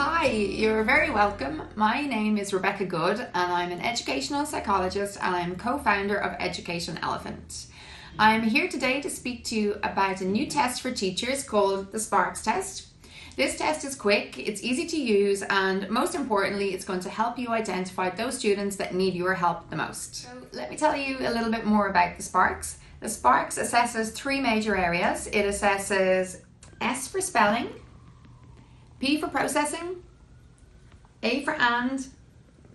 Hi, you're very welcome. My name is Rebecca Good, and I'm an educational psychologist and I'm co founder of Education Elephant. I'm here today to speak to you about a new test for teachers called the SPaRCS test. This test is quick, it's easy to use, and most importantly, it's going to help you identify those students that need your help the most. So, let me tell you a little bit more about the SPaRCS. The SPaRCS assesses three major areas it assesses S for spelling, P for processing, A for and,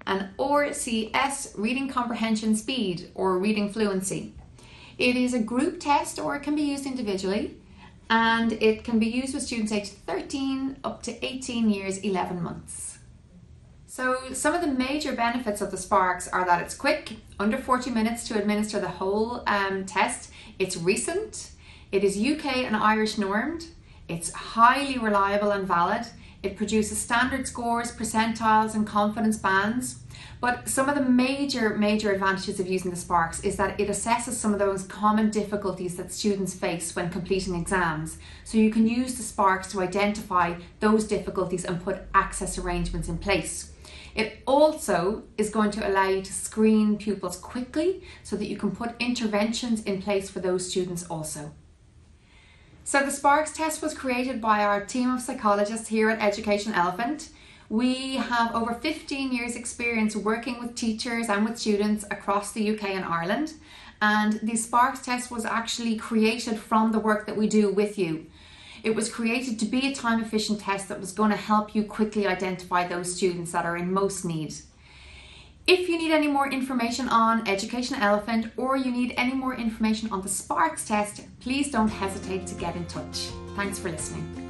and RCS reading comprehension speed or reading fluency. It is a group test or it can be used individually and it can be used with students aged 13 up to 18 years 11 months. So, some of the major benefits of the SPaRCS are that it's quick, under 40 minutes to administer the whole um, test, it's recent, it is UK and Irish normed, it's highly reliable and valid. It produces standard scores, percentiles, and confidence bands. But some of the major, major advantages of using the SPaRCS is that it assesses some of those common difficulties that students face when completing exams. So you can use the SPaRCS to identify those difficulties and put access arrangements in place. It also is going to allow you to screen pupils quickly so that you can put interventions in place for those students also. So the SPaRCS test was created by our team of psychologists here at Education Elephant. We have over 15 years experience working with teachers and with students across the UK and Ireland. And the SPaRCS test was actually created from the work that we do with you. It was created to be a time efficient test that was going to help you quickly identify those students that are in most need. If you need any more information on Education Elephant or you need any more information on the SPaRCS test, please don't hesitate to get in touch. Thanks for listening.